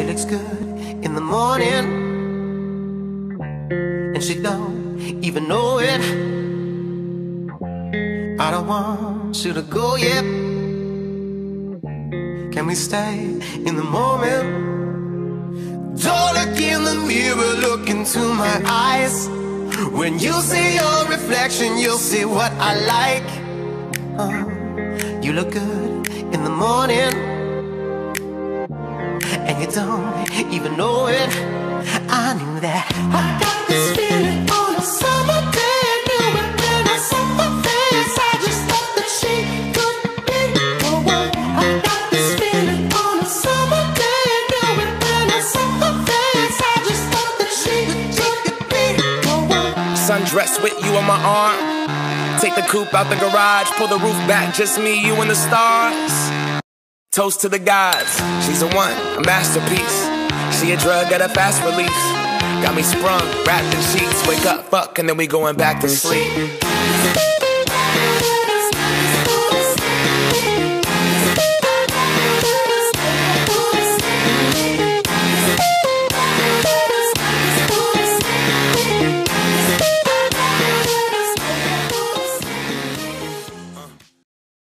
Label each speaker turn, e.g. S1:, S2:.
S1: looks good in the morning, and she don't even know it. I don't want you to go yet. Can we stay in the moment? Don't look in the mirror, look into my eyes. When you see your reflection, you'll see what I like. Uh, you look good in the morning, and you don't even know it. I knew that. I got this feeling on a summer day, knew it when I saw face. I just thought that she could be the one. I got this feeling on a summer day, knew it when I saw face. I just thought that she could be the one.
S2: Sundress with you on my arm. Take the coupe out the garage, pull the roof back, just me, you, and the stars. Toast to the gods. She's a one, a masterpiece. She a drug at a fast release. Got me sprung, wrapped in sheets. Wake up, fuck, and then we going back to sleep.